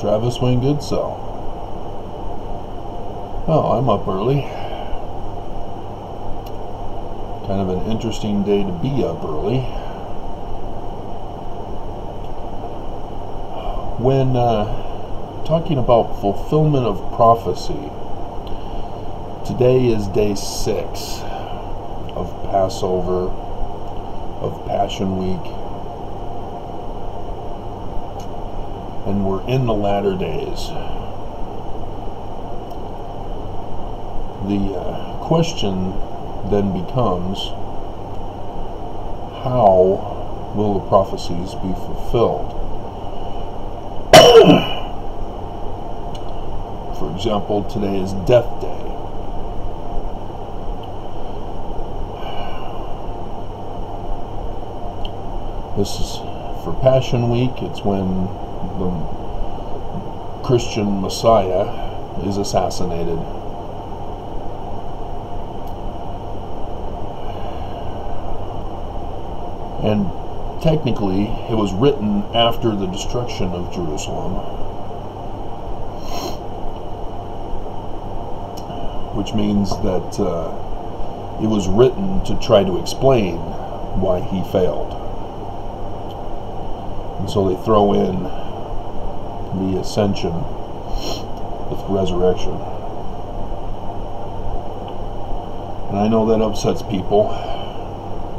Travis Wayne Goodsell. Well, I'm up early. Kind of an interesting day to be up early. When uh, talking about fulfillment of prophecy, today is day six of Passover, of Passion Week, and we're in the latter days. The uh, question then becomes how will the prophecies be fulfilled? For example, today is Death Day. This is for Passion Week. It's when the Christian Messiah is assassinated. And technically, it was written after the destruction of Jerusalem, which means that uh, it was written to try to explain why he failed. And so they throw in the ascension, the resurrection. And I know that upsets people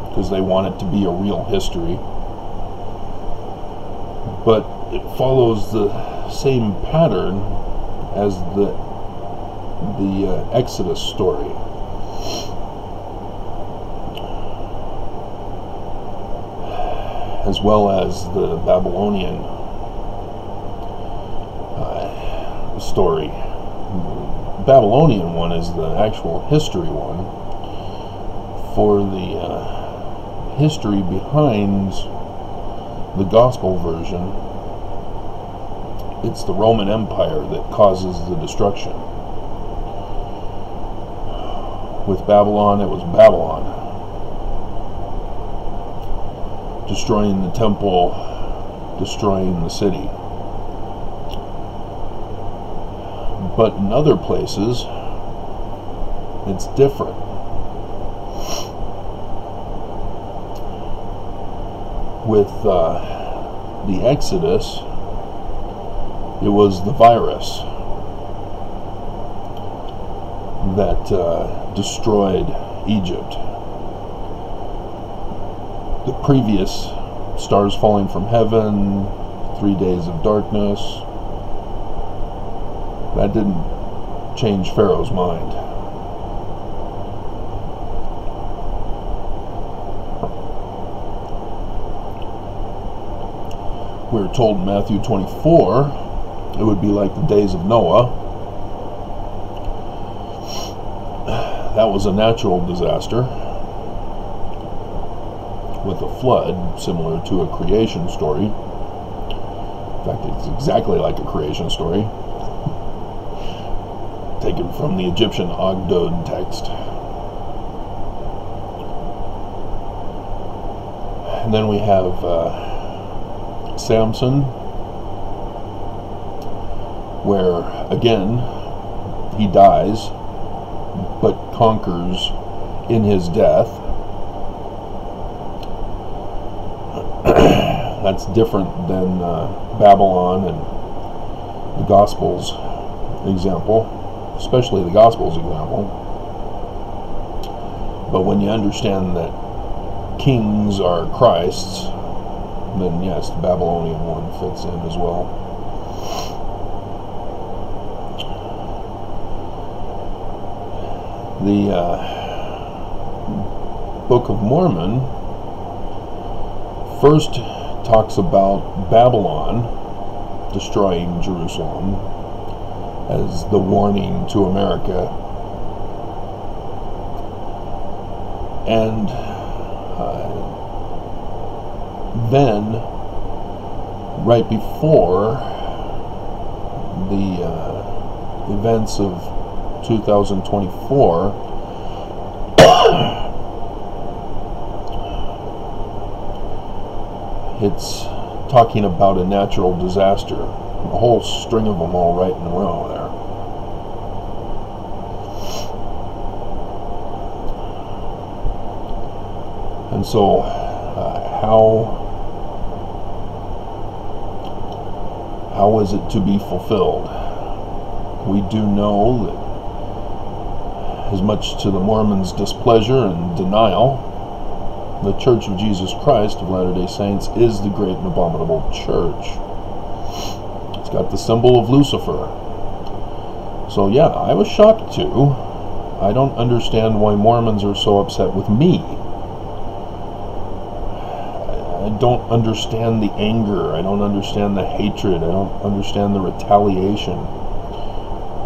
because they want it to be a real history. But it follows the same pattern as the the uh, Exodus story. As well as the Babylonian uh, story. Babylonian one is the actual history one. For the uh, history behind the gospel version, it's the Roman Empire that causes the destruction. With Babylon, it was Babylon destroying the temple, destroying the city. But in other places, it's different. With uh, the Exodus, it was the virus that uh, destroyed Egypt. The previous stars falling from heaven, three days of darkness, that didn't change Pharaoh's mind. We're told in Matthew 24 it would be like the days of Noah. That was a natural disaster with a flood, similar to a creation story. In fact, it's exactly like a creation story, taken from the Egyptian Ogdoad text. And then we have uh, Samson, where again he dies but conquers in his death. That's different than uh, Babylon and the Gospels example, especially the Gospels example. But when you understand that kings are Christ's, then yes, the Babylonian one fits in as well. The uh, Book of Mormon first talks about Babylon destroying Jerusalem as the warning to America. And uh, then, right before the uh, events of 2024, it's talking about a natural disaster A whole string of them all right in a row there. And so, uh, how how is it to be fulfilled? We do know that, as much to the Mormons' displeasure and denial, the Church of Jesus Christ of Latter day Saints is the great and abominable church. It's got the symbol of Lucifer. So, yeah, I was shocked too. I don't understand why Mormons are so upset with me. I don't understand the anger. I don't understand the hatred. I don't understand the retaliation.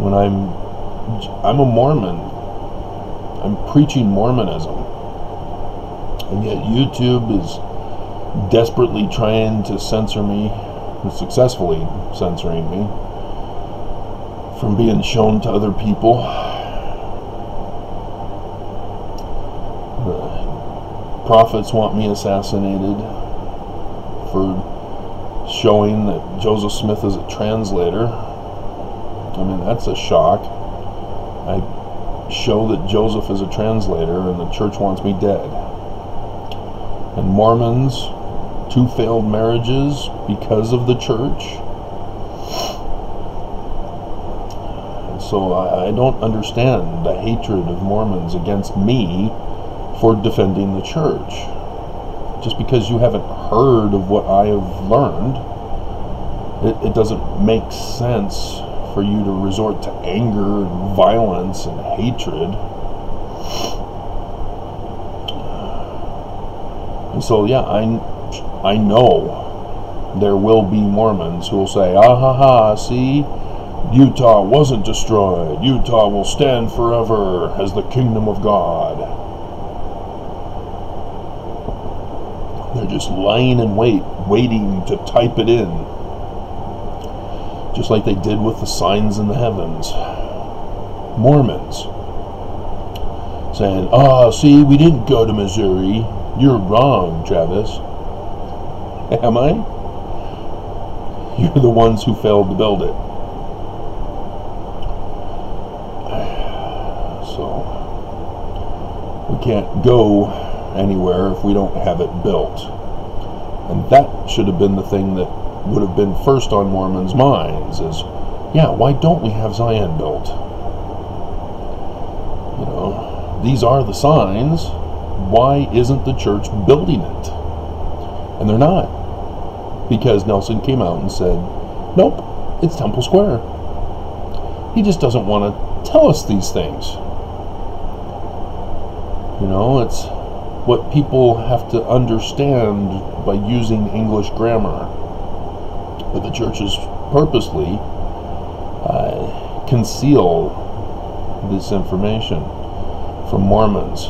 When I'm I'm a Mormon. I'm preaching Mormonism. And yet YouTube is desperately trying to censor me, successfully censoring me from being shown to other people. The prophets want me assassinated for showing that Joseph Smith is a translator. I mean, that's a shock. I show that Joseph is a translator and the church wants me dead. And Mormons, two failed marriages because of the church. So I, I don't understand the hatred of Mormons against me for defending the church just because you haven't heard of what I have learned, it, it doesn't make sense for you to resort to anger and violence and hatred. And so, yeah, I, I know there will be Mormons who will say, ah ha ha, see, Utah wasn't destroyed. Utah will stand forever as the kingdom of God. They're just lying in wait, waiting to type it in. Just like they did with the signs in the heavens. Mormons saying, oh, see, we didn't go to Missouri. You're wrong, Travis. Am I? You're the ones who failed to build it. So, we can't go anywhere if we don't have it built. And that should have been the thing that would have been first on Mormons' minds is, yeah, why don't we have Zion built? You know, these are the signs. Why isn't the church building it? And they're not. Because Nelson came out and said, nope, it's Temple Square. He just doesn't want to tell us these things. You know, it's what people have to understand by using English grammar. But the churches purposely uh, conceal this information from Mormons.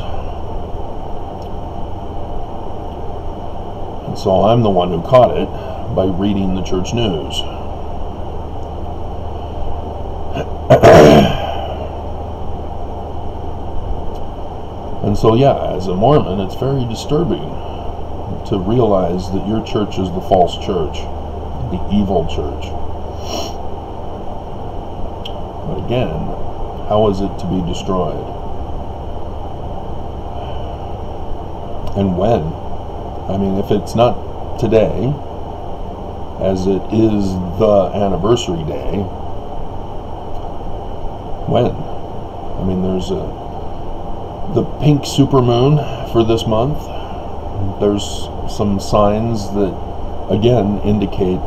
And so I'm the one who caught it by reading the church news. And so, yeah, as a Mormon, it's very disturbing to realize that your church is the false church, the evil church. But again, how is it to be destroyed? And when? I mean, if it's not today, as it is the anniversary day, when? I mean, there's a the pink supermoon for this month. There's some signs that, again, indicate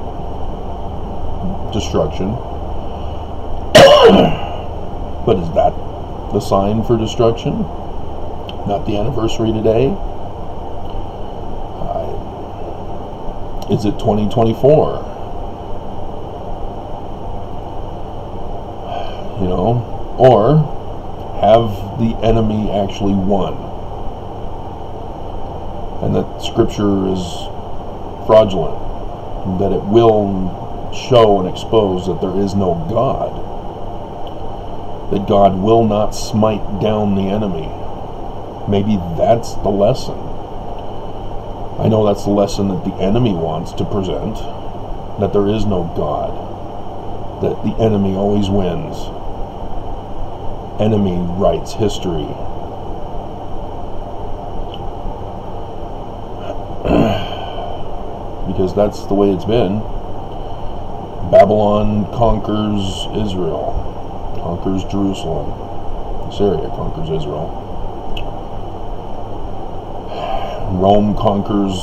destruction. but is that the sign for destruction? Not the anniversary today? Is it 2024? You know, or have the enemy actually won. And that scripture is fraudulent. That it will show and expose that there is no God. That God will not smite down the enemy. Maybe that's the lesson. I know that's the lesson that the enemy wants to present that there is no God. that the enemy always wins. Enemy writes history. because that's the way it's been. Babylon conquers Israel, conquers Jerusalem. Syria conquers Israel. Rome conquers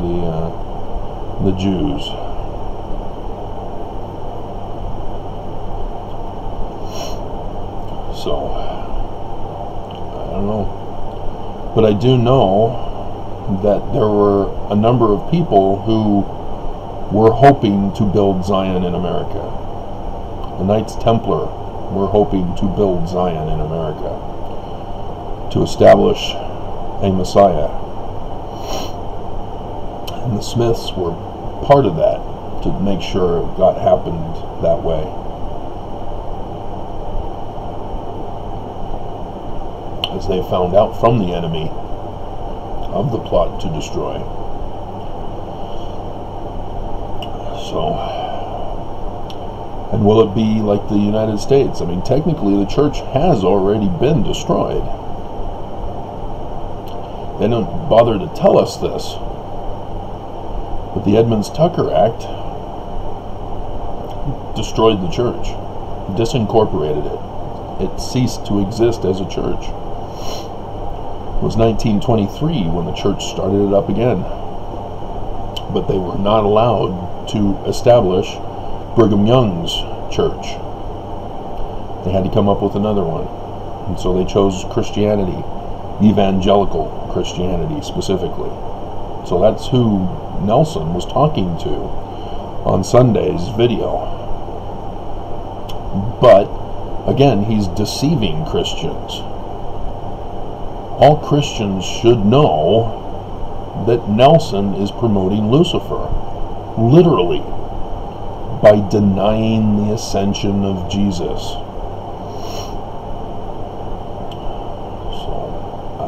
the uh, the Jews. So I don't know, but I do know that there were a number of people who were hoping to build Zion in America. The Knights Templar were hoping to build Zion in America, to establish a Messiah. And the Smiths were part of that to make sure it got happened that way. As they found out from the enemy of the plot to destroy. So, and will it be like the United States? I mean, technically, the church has already been destroyed. They don't bother to tell us this. But the Edmunds Tucker Act destroyed the church, disincorporated it. It ceased to exist as a church was 1923 when the church started it up again. But they were not allowed to establish Brigham Young's church. They had to come up with another one. And so they chose Christianity, evangelical Christianity specifically. So that's who Nelson was talking to on Sunday's video. But again, he's deceiving Christians all Christians should know that Nelson is promoting Lucifer, literally, by denying the ascension of Jesus. So, I,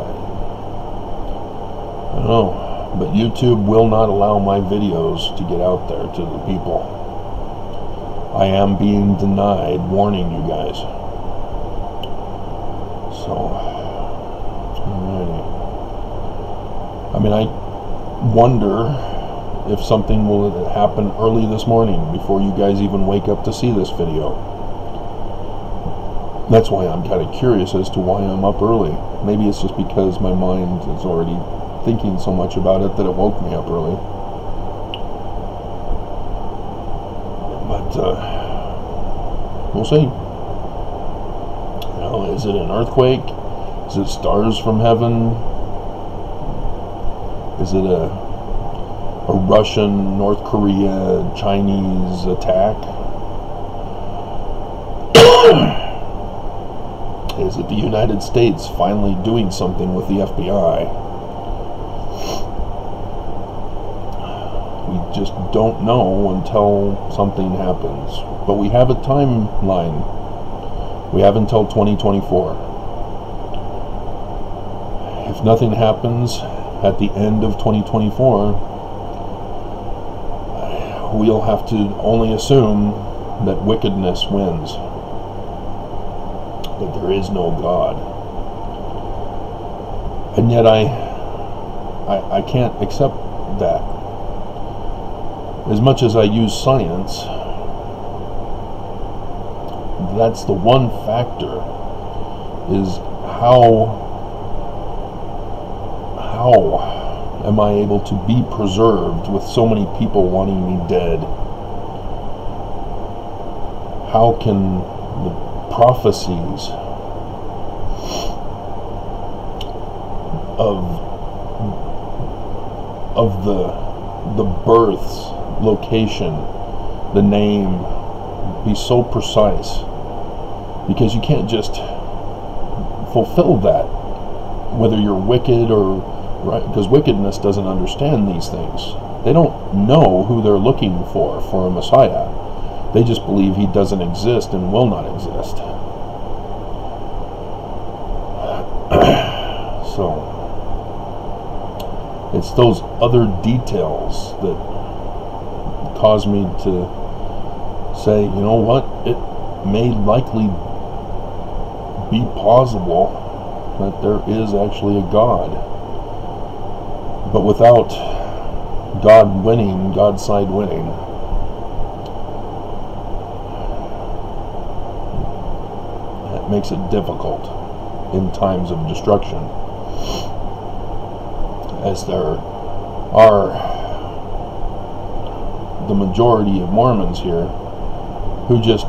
I don't know, but YouTube will not allow my videos to get out there to the people. I am being denied warning you guys. So, I mean, I wonder if something will happen early this morning before you guys even wake up to see this video. That's why I'm kind of curious as to why I'm up early. Maybe it's just because my mind is already thinking so much about it that it woke me up early. But uh, we'll see. You know, is it an earthquake? Is it stars from heaven? Is it a a Russian, North Korea, Chinese attack? Is it the United States finally doing something with the FBI? We just don't know until something happens. But we have a timeline. We have until 2024. If nothing happens, at the end of 2024, we'll have to only assume that wickedness wins, that there is no God. And yet I, I, I can't accept that. As much as I use science, that's the one factor is how how am I able to be preserved with so many people wanting me dead? How can the prophecies of of the the births, location, the name be so precise? Because you can't just fulfill that whether you're wicked or right? Because wickedness doesn't understand these things. They don't know who they're looking for for a Messiah. They just believe he doesn't exist and will not exist. so, it's those other details that cause me to say, you know what, it may likely be plausible that there is actually a God. But without God winning, God's side winning, that makes it difficult in times of destruction. As there are the majority of Mormons here who just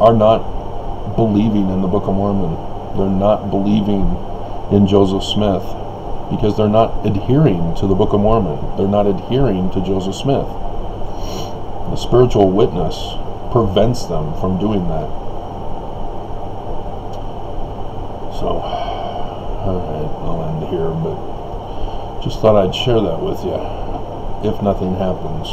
are not believing in the Book of Mormon. They're not believing in Joseph Smith because they're not adhering to the Book of Mormon. They're not adhering to Joseph Smith. The spiritual witness prevents them from doing that. So, alright, I'll end here, but just thought I'd share that with you if nothing happens.